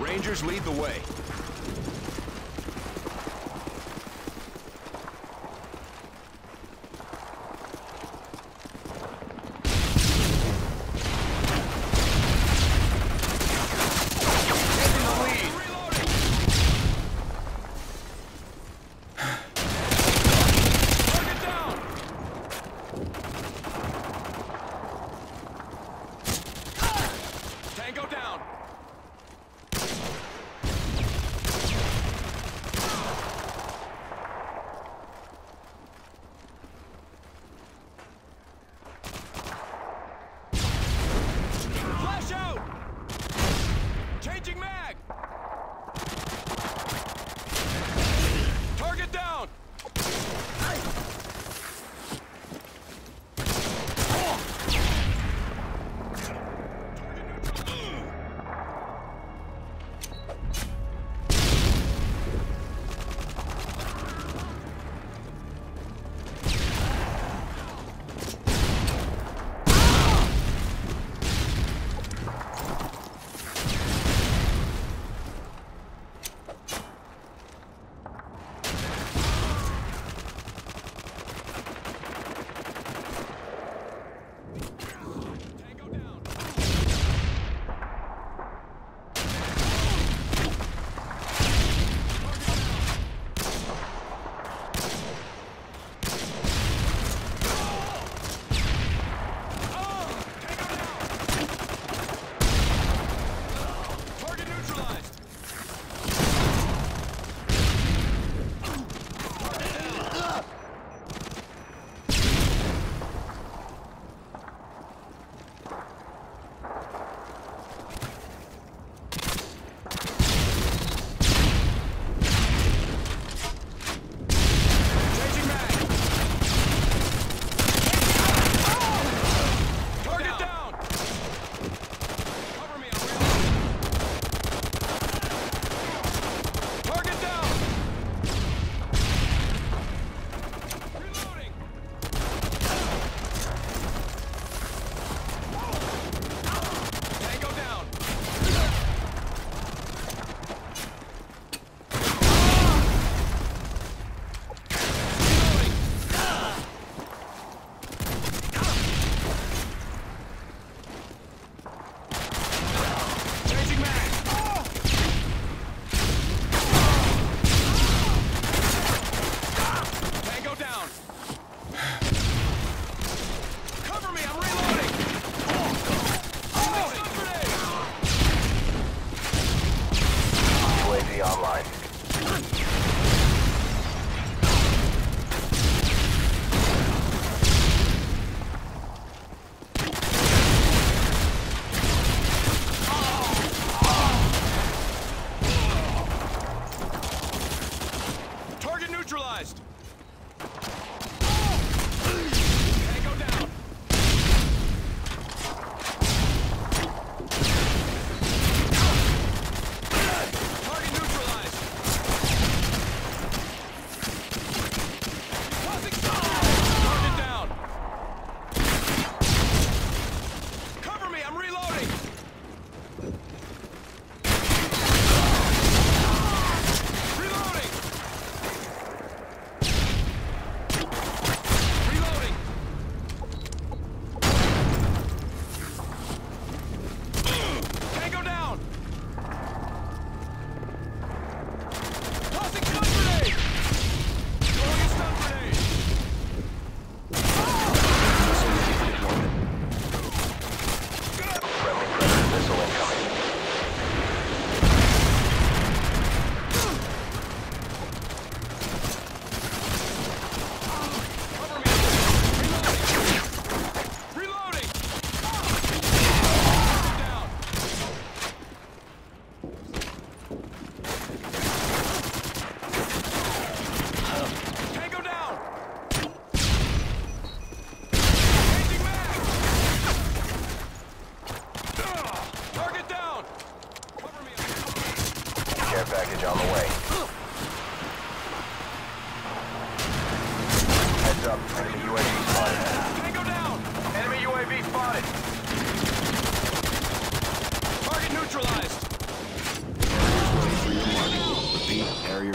Rangers lead the way.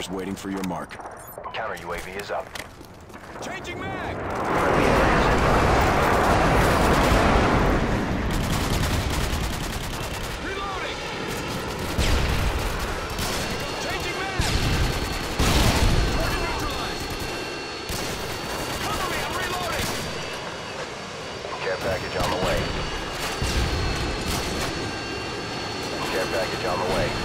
Just waiting for your mark. Counter UAV is up. Changing mag! Reloading! Changing mag! Target neutralized! Cover me, I'm reloading! Care package on the way. Care package on the way.